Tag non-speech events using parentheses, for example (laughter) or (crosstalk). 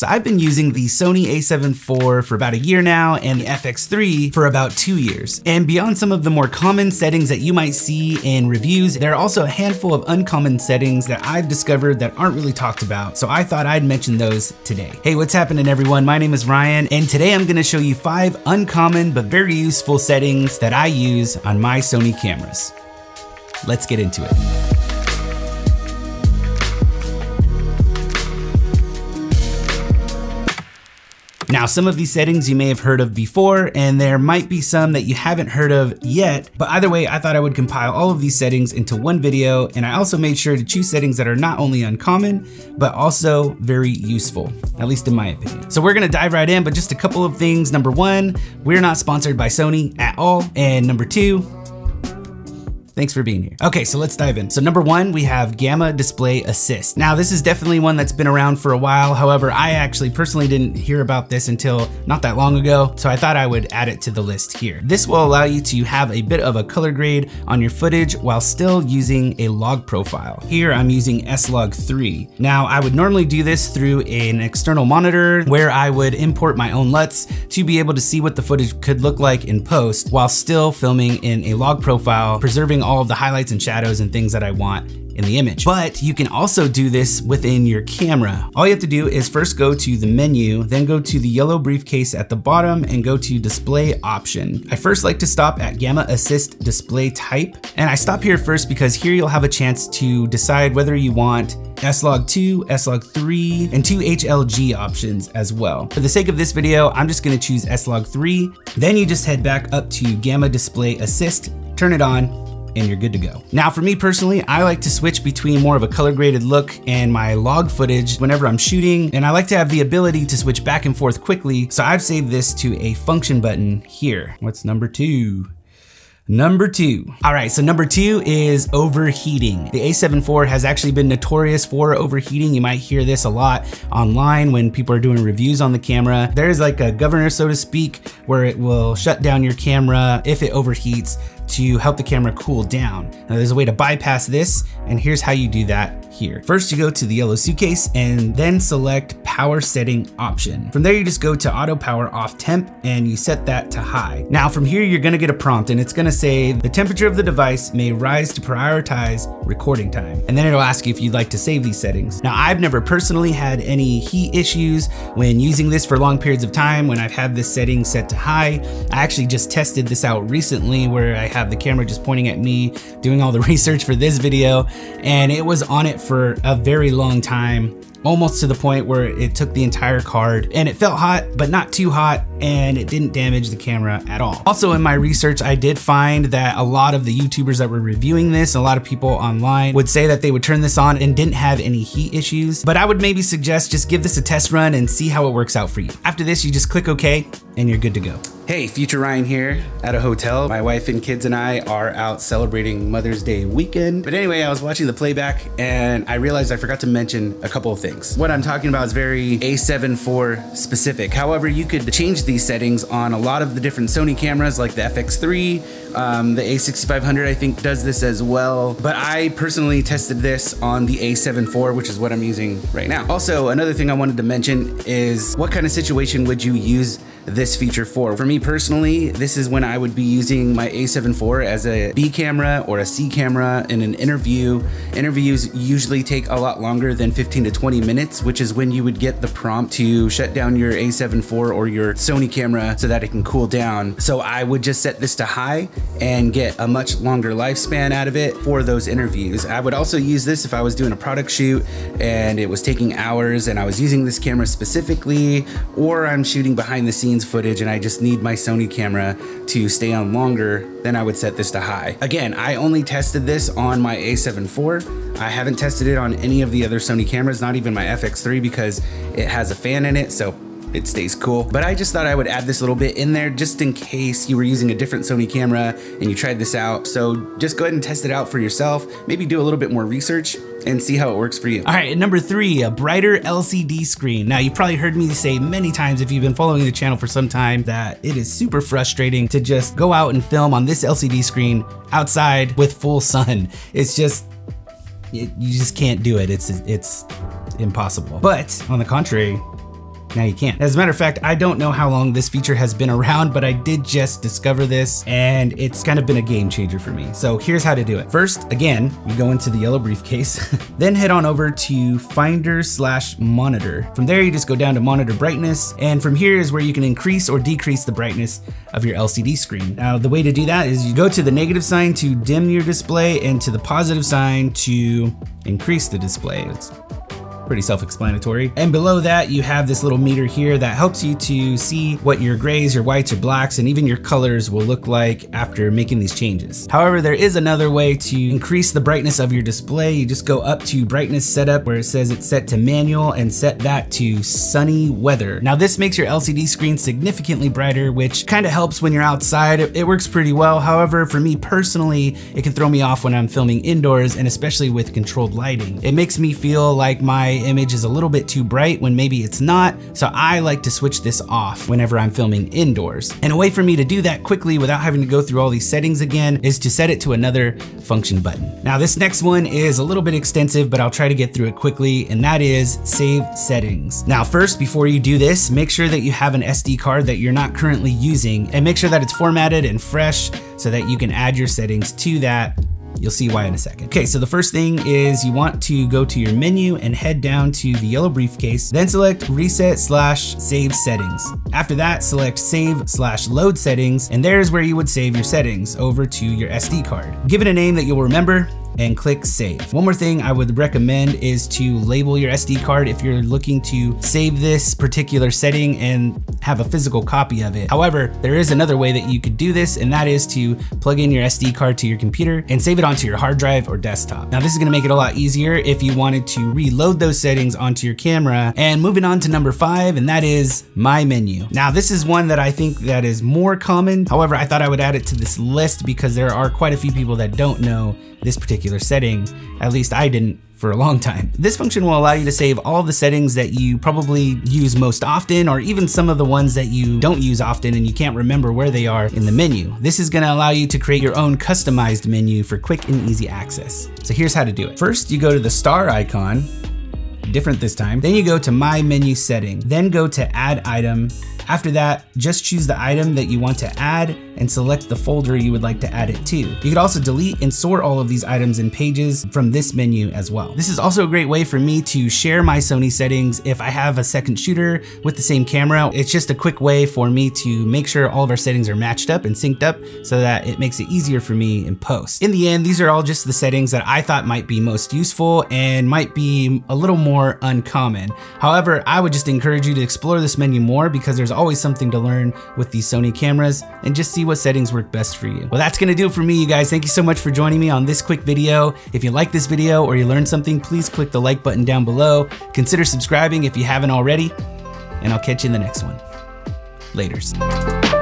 So I've been using the Sony a7 IV for about a year now and the FX3 for about two years. And beyond some of the more common settings that you might see in reviews, there are also a handful of uncommon settings that I've discovered that aren't really talked about. So I thought I'd mention those today. Hey, what's happening everyone? My name is Ryan and today I'm gonna show you five uncommon but very useful settings that I use on my Sony cameras. Let's get into it. Now, some of these settings you may have heard of before, and there might be some that you haven't heard of yet, but either way, I thought I would compile all of these settings into one video, and I also made sure to choose settings that are not only uncommon, but also very useful, at least in my opinion. So we're gonna dive right in, but just a couple of things. Number one, we're not sponsored by Sony at all, and number two, Thanks for being here. Okay, so let's dive in. So number one, we have Gamma Display Assist. Now this is definitely one that's been around for a while. However, I actually personally didn't hear about this until not that long ago. So I thought I would add it to the list here. This will allow you to have a bit of a color grade on your footage while still using a log profile. Here I'm using S-Log3. Now I would normally do this through an external monitor where I would import my own LUTs to be able to see what the footage could look like in post while still filming in a log profile, preserving of the highlights and shadows and things that I want in the image. But you can also do this within your camera. All you have to do is first go to the menu, then go to the yellow briefcase at the bottom and go to display option. I first like to stop at Gamma Assist display type. And I stop here first because here you'll have a chance to decide whether you want S-Log2, S-Log3, and two HLG options as well. For the sake of this video, I'm just gonna choose S-Log3. Then you just head back up to Gamma Display Assist, turn it on, and you're good to go. Now for me personally, I like to switch between more of a color graded look and my log footage whenever I'm shooting, and I like to have the ability to switch back and forth quickly, so I've saved this to a function button here. What's number two? Number two. All right, so number two is overheating. The a7 IV has actually been notorious for overheating. You might hear this a lot online when people are doing reviews on the camera. There's like a governor, so to speak, where it will shut down your camera if it overheats to help the camera cool down. Now there's a way to bypass this, and here's how you do that here. First, you go to the yellow suitcase and then select power setting option. From there, you just go to auto power off temp and you set that to high. Now from here, you're gonna get a prompt and it's gonna say the temperature of the device may rise to prioritize recording time. And then it'll ask you if you'd like to save these settings. Now I've never personally had any heat issues when using this for long periods of time when I've had this setting set to high. I actually just tested this out recently where I have the camera just pointing at me doing all the (laughs) research for this video and it was on it for a very long time almost to the point where it took the entire card and it felt hot, but not too hot and it didn't damage the camera at all. Also in my research, I did find that a lot of the YouTubers that were reviewing this, a lot of people online would say that they would turn this on and didn't have any heat issues, but I would maybe suggest just give this a test run and see how it works out for you. After this, you just click okay and you're good to go. Hey, Future Ryan here at a hotel. My wife and kids and I are out celebrating Mother's Day weekend. But anyway, I was watching the playback and I realized I forgot to mention a couple of things. What I'm talking about is very A7 IV specific. However, you could change these settings on a lot of the different Sony cameras like the FX3, um, the A6500 I think does this as well. But I personally tested this on the A7 IV, which is what I'm using right now. Also, another thing I wanted to mention is what kind of situation would you use this feature for. For me personally, this is when I would be using my a7 IV as a B camera or a C camera in an interview. Interviews usually take a lot longer than 15 to 20 minutes, which is when you would get the prompt to shut down your a7 IV or your Sony camera so that it can cool down. So I would just set this to high and get a much longer lifespan out of it for those interviews. I would also use this if I was doing a product shoot and it was taking hours and I was using this camera specifically, or I'm shooting behind the scenes scenes footage and I just need my Sony camera to stay on longer, then I would set this to high. Again, I only tested this on my a7 IV. I haven't tested it on any of the other Sony cameras, not even my FX3 because it has a fan in it, so it stays cool. But I just thought I would add this little bit in there just in case you were using a different Sony camera and you tried this out. So just go ahead and test it out for yourself. Maybe do a little bit more research and see how it works for you. All right, number three, a brighter LCD screen. Now, you've probably heard me say many times if you've been following the channel for some time that it is super frustrating to just go out and film on this LCD screen outside with full sun. It's just, you just can't do it. It's, it's impossible. But on the contrary, now you can't. As a matter of fact, I don't know how long this feature has been around, but I did just discover this and it's kind of been a game changer for me. So here's how to do it. First, again, you go into the yellow briefcase, (laughs) then head on over to Finder slash Monitor. From there, you just go down to Monitor Brightness, and from here is where you can increase or decrease the brightness of your LCD screen. Now, the way to do that is you go to the negative sign to dim your display and to the positive sign to increase the display. It's pretty self-explanatory. And below that, you have this little meter here that helps you to see what your grays, your whites, your blacks, and even your colors will look like after making these changes. However, there is another way to increase the brightness of your display. You just go up to brightness setup where it says it's set to manual and set that to sunny weather. Now this makes your LCD screen significantly brighter, which kind of helps when you're outside. It works pretty well. However, for me personally, it can throw me off when I'm filming indoors and especially with controlled lighting. It makes me feel like my image is a little bit too bright when maybe it's not, so I like to switch this off whenever I'm filming indoors. And a way for me to do that quickly without having to go through all these settings again is to set it to another function button. Now this next one is a little bit extensive, but I'll try to get through it quickly, and that is save settings. Now first, before you do this, make sure that you have an SD card that you're not currently using, and make sure that it's formatted and fresh so that you can add your settings to that You'll see why in a second. Okay, so the first thing is you want to go to your menu and head down to the yellow briefcase, then select reset slash save settings. After that, select save slash load settings, and there's where you would save your settings over to your SD card. Give it a name that you'll remember, and click save. One more thing I would recommend is to label your SD card if you're looking to save this particular setting and have a physical copy of it. However, there is another way that you could do this and that is to plug in your SD card to your computer and save it onto your hard drive or desktop. Now this is gonna make it a lot easier if you wanted to reload those settings onto your camera. And moving on to number five, and that is my menu. Now this is one that I think that is more common. However, I thought I would add it to this list because there are quite a few people that don't know this particular setting. At least I didn't for a long time. This function will allow you to save all the settings that you probably use most often or even some of the ones that you don't use often and you can't remember where they are in the menu. This is gonna allow you to create your own customized menu for quick and easy access. So here's how to do it. First, you go to the star icon, different this time. Then you go to my menu setting, then go to add item. After that, just choose the item that you want to add and select the folder you would like to add it to. You could also delete and sort all of these items and pages from this menu as well. This is also a great way for me to share my Sony settings if I have a second shooter with the same camera. It's just a quick way for me to make sure all of our settings are matched up and synced up so that it makes it easier for me in post. In the end, these are all just the settings that I thought might be most useful and might be a little more uncommon. However, I would just encourage you to explore this menu more because there's always something to learn with these Sony cameras and just see what settings work best for you. Well, that's gonna do it for me, you guys. Thank you so much for joining me on this quick video. If you like this video or you learned something, please click the like button down below. Consider subscribing if you haven't already, and I'll catch you in the next one. Laters.